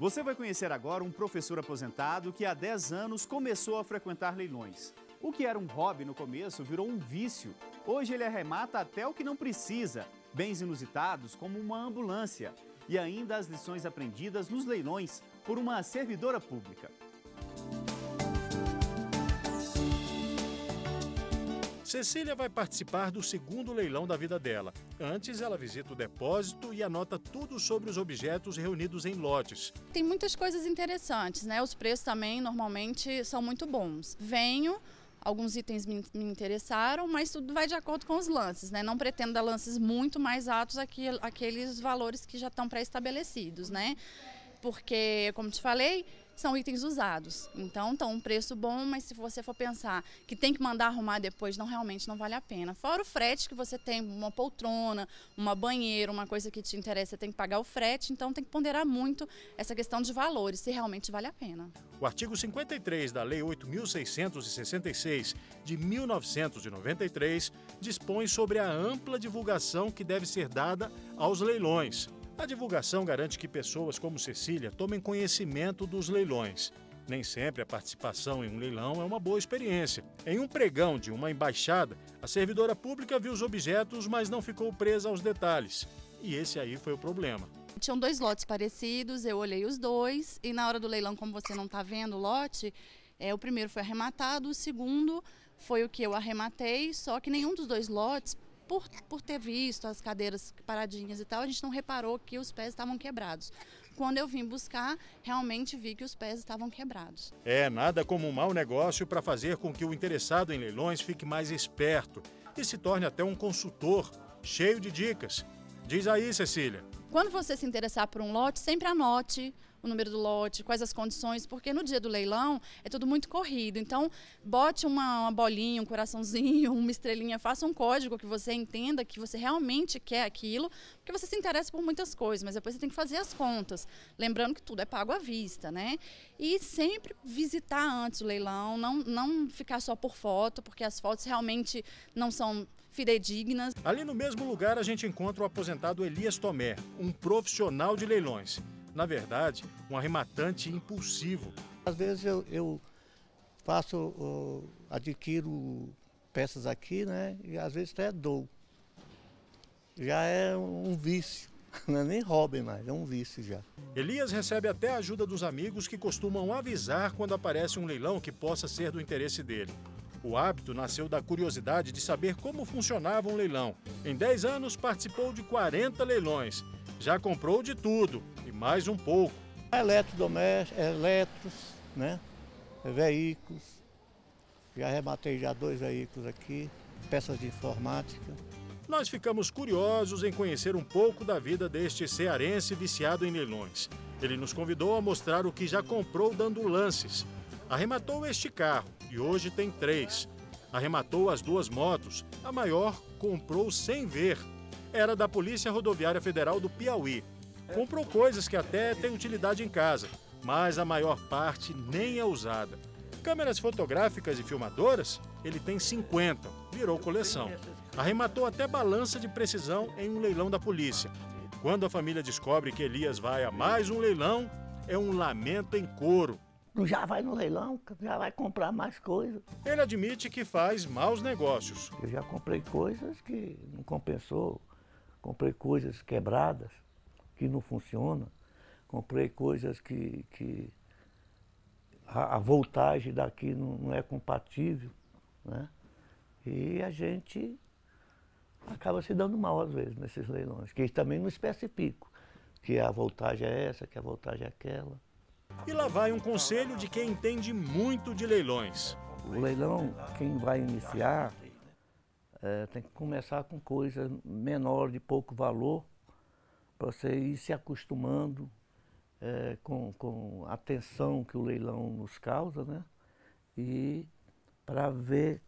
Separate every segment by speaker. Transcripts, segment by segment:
Speaker 1: Você vai conhecer agora um professor aposentado que há 10 anos começou a frequentar leilões. O que era um hobby no começo virou um vício. Hoje ele arremata até o que não precisa, bens inusitados como uma ambulância e ainda as lições aprendidas nos leilões por uma servidora pública.
Speaker 2: Cecília vai participar do segundo leilão da vida dela. Antes, ela visita o depósito e anota tudo sobre os objetos reunidos em lotes.
Speaker 3: Tem muitas coisas interessantes, né? Os preços também normalmente são muito bons. Venho, alguns itens me, interessaram, mas tudo vai de acordo com os lances, né? Não pretendo dar lances muito mais altos que aqueles valores que já estão pré-estabelecidos, né? Porque, como te falei, são itens usados. Então, estão um preço bom, mas se você for pensar que tem que mandar arrumar depois, não realmente não vale a pena. Fora o frete que você tem uma poltrona, uma banheira, uma coisa que te interessa, você tem que pagar o frete, então tem que ponderar muito essa questão de valores, se realmente vale a pena.
Speaker 2: O artigo 53 da Lei 8666 de 1993 dispõe sobre a ampla divulgação que deve ser dada aos leilões a divulgação garante que pessoas como Cecília tomem conhecimento dos leilões. Nem sempre a participação em um leilão é uma boa experiência. Em um pregão de uma embaixada, a servidora pública viu os objetos, mas não ficou presa aos detalhes. E esse aí foi o problema.
Speaker 3: Tinham dois lotes parecidos, eu olhei os dois e na hora do leilão, como você não está vendo o lote, é, o primeiro foi arrematado, o segundo foi o que eu arrematei, só que nenhum dos dois lotes por, por ter visto as cadeiras paradinhas e tal, a gente não reparou que os pés estavam quebrados. Quando eu vim buscar, realmente vi que os pés estavam quebrados.
Speaker 2: É nada como um mau negócio para fazer com que o interessado em leilões fique mais esperto e se torne até um consultor cheio de dicas. Diz aí, Cecília.
Speaker 3: Quando você se interessar por um lote, sempre anote o número do lote, quais as condições, porque no dia do leilão é tudo muito corrido. Então, bote uma, uma bolinha, um coraçãozinho, uma estrelinha, faça um código que você entenda que você realmente quer aquilo, porque você se interessa por muitas coisas, mas depois você tem que fazer as contas. Lembrando que tudo é pago à vista, né? E sempre visitar antes o leilão, não, não ficar só por foto, porque as fotos realmente não são fidedignas.
Speaker 2: Ali no mesmo lugar a gente encontra o aposentado Elias Tomé, um profissional de leilões na verdade, um arrematante impulsivo.
Speaker 4: Às vezes eu, eu faço, uh, adquiro peças aqui, né? E às vezes até dou. Já é um vício. Não é nem hobby mais, é um vício já.
Speaker 2: Elias recebe até a ajuda dos amigos que costumam avisar quando aparece um leilão que possa ser do interesse dele. O hábito nasceu da curiosidade de saber como funcionava um leilão. Em 10 anos participou de 40 leilões. Já comprou de tudo, mais um pouco.
Speaker 4: Eletrodomésticos, eletros, né? veículos. Já arrematei já dois veículos aqui, peças de informática.
Speaker 2: Nós ficamos curiosos em conhecer um pouco da vida deste cearense viciado em leilões. Ele nos convidou a mostrar o que já comprou dando lances. Arrematou este carro e hoje tem três. Arrematou as duas motos, a maior comprou sem ver. Era da Polícia Rodoviária Federal do Piauí Comprou coisas que até têm utilidade em casa, mas a maior parte nem é usada. Câmeras fotográficas e filmadoras, ele tem 50, virou coleção. Arrematou até balança de precisão em um leilão da polícia. Quando a família descobre que Elias vai a mais um leilão, é um lamento em coro.
Speaker 4: Já vai no leilão, já vai comprar mais coisas.
Speaker 2: Ele admite que faz maus negócios.
Speaker 4: Eu já comprei coisas que não compensou, comprei coisas quebradas que não funciona. Comprei coisas que, que a, a voltagem daqui não, não, é compatível, né? E a gente acaba se dando mal às vezes nesses leilões, que também não especificam que a voltagem é essa, que a voltagem é aquela.
Speaker 2: E lá vai um conselho de quem entende muito de leilões.
Speaker 4: O leilão, quem vai iniciar, é, tem que começar com coisa menor, de pouco valor, para você ir se acostumando é, com, com a tensão que o leilão nos causa, né? E para ver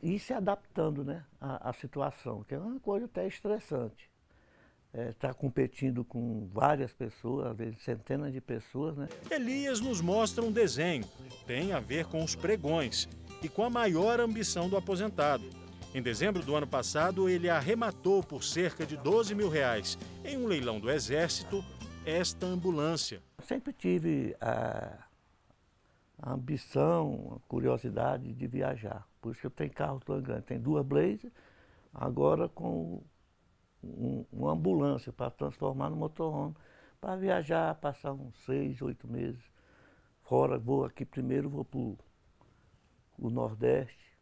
Speaker 4: e se adaptando né, à, à, situação, que é uma coisa até estressante. Está é, tá competindo com várias pessoas, às vezes centenas de pessoas. Né?
Speaker 2: Elias nos mostra um desenho, tem a ver com os pregões e com a maior ambição do aposentado em dezembro do ano passado, ele arrematou por cerca de 12 mil reais, em um leilão do Exército, esta ambulância.
Speaker 4: Sempre tive a, a ambição, a curiosidade de viajar. Por isso que eu tenho carro tão grande. Tem duas Blazer, agora com um, uma ambulância para transformar no motorhome. Para viajar, passar uns seis, oito meses. Fora, vou aqui primeiro, vou para o Nordeste,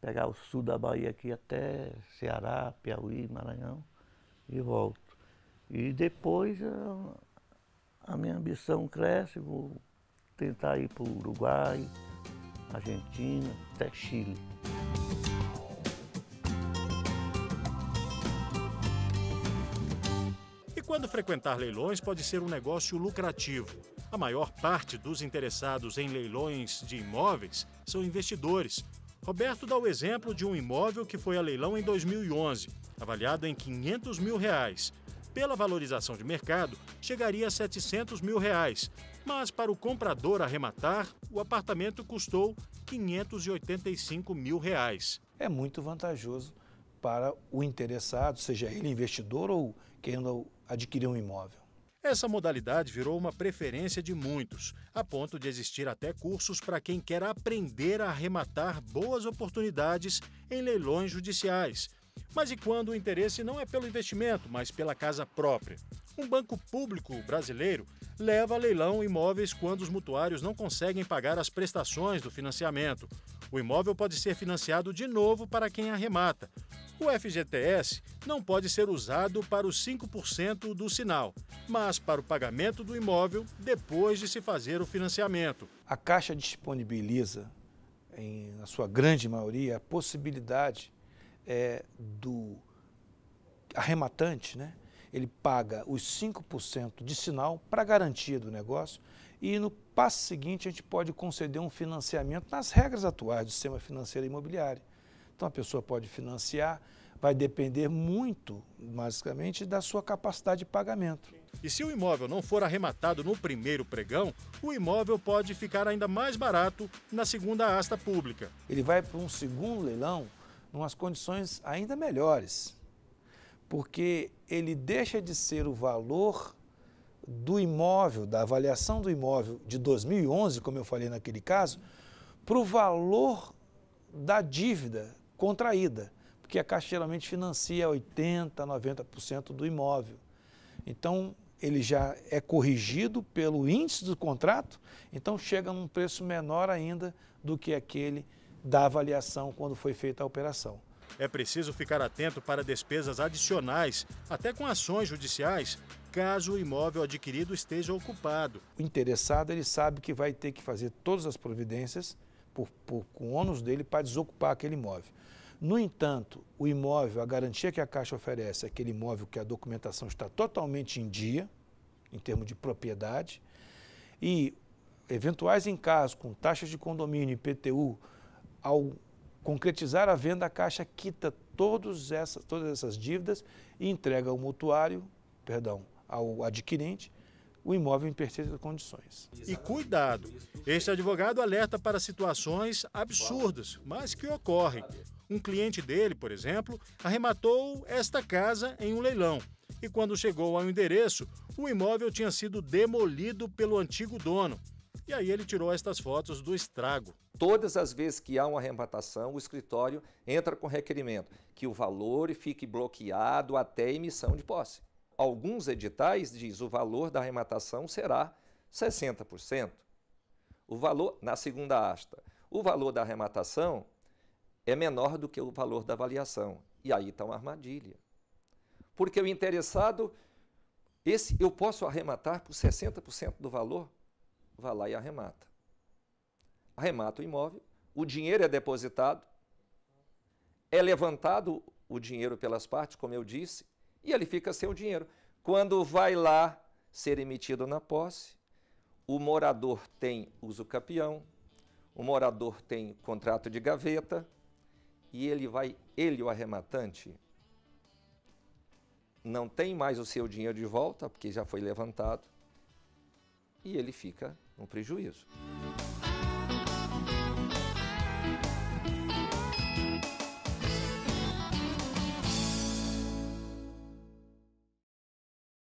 Speaker 4: pegar o sul da Bahia aqui até Ceará, Piauí, Maranhão e volto. E depois a, a minha ambição cresce, vou tentar ir para o Uruguai, Argentina, até Chile.
Speaker 2: Quando frequentar leilões pode ser um negócio lucrativo. A maior parte dos interessados em leilões de imóveis são investidores. Roberto dá o exemplo de um imóvel que foi a leilão em 2011, avaliado em 500 mil reais. Pela valorização de mercado, chegaria a 700 mil reais, mas para o comprador arrematar, o apartamento custou 585 mil reais.
Speaker 5: É muito vantajoso para o interessado, seja ele investidor ou querendo adquirir um imóvel.
Speaker 2: Essa modalidade virou uma preferência de muitos, a ponto de existir até cursos para quem quer aprender a arrematar boas oportunidades em leilões judiciais. Mas e quando o interesse não é pelo investimento, mas pela casa própria? Um banco público brasileiro leva a leilão imóveis quando os mutuários não conseguem pagar as prestações do financiamento. O imóvel pode ser financiado de novo para quem arremata. O FGTS não pode ser usado para os 5% do sinal, mas para o pagamento do imóvel depois de se fazer o financiamento.
Speaker 5: A Caixa disponibiliza, em, na sua grande maioria, a possibilidade é, do arrematante, né? ele paga os 5% de sinal para garantia do negócio e no passo seguinte a gente pode conceder um financiamento nas regras atuais do sistema financeiro imobiliário. Então a pessoa pode financiar, vai depender muito, basicamente, da sua capacidade de pagamento.
Speaker 2: E se o imóvel não for arrematado no primeiro pregão, o imóvel pode ficar ainda mais barato na segunda asta pública.
Speaker 5: Ele vai para um segundo leilão em umas condições ainda melhores, porque ele deixa de ser o valor do imóvel, da avaliação do imóvel de 2011, como eu falei naquele caso, para o valor da dívida contraída, porque a Caixa geralmente financia 80%, 90% do imóvel. Então, ele já é corrigido pelo índice do contrato, então chega num preço menor ainda do que aquele da avaliação quando foi feita a operação.
Speaker 2: É preciso ficar atento para despesas adicionais, até com ações judiciais, caso o imóvel adquirido esteja ocupado.
Speaker 5: O interessado ele sabe que vai ter que fazer todas as providências por, por, com o ônus dele para desocupar aquele imóvel. No entanto, o imóvel, a garantia que a Caixa oferece é aquele imóvel que a documentação está totalmente em dia, em termos de propriedade, e eventuais encargos com taxas de condomínio e IPTU, ao concretizar a venda, a Caixa quita todas essas, todas essas dívidas e entrega ao mutuário, perdão, ao adquirente, o imóvel em perfeitas condições.
Speaker 2: E cuidado, este advogado alerta para situações absurdas, mas que ocorrem. Um cliente dele, por exemplo, arrematou esta casa em um leilão. E quando chegou ao endereço, o imóvel tinha sido demolido pelo antigo dono. E aí ele tirou estas fotos do estrago.
Speaker 6: Todas as vezes que há uma arrematação, o escritório entra com requerimento que o valor fique bloqueado até a emissão de posse. Alguns editais diz o valor da arrematação será 60%. O valor na segunda asta, o valor da arrematação é menor do que o valor da avaliação. E aí está uma armadilha. Porque o interessado, esse eu posso arrematar por 60% do valor, vai lá e arremata. Arremata o imóvel, o dinheiro é depositado, é levantado o dinheiro pelas partes, como eu disse, e ele fica sem o dinheiro. Quando vai lá ser emitido na posse, o morador tem uso capião, o morador tem contrato de gaveta, e ele vai, ele, o arrematante, não tem mais o seu dinheiro de volta, porque já foi levantado, e ele fica no prejuízo.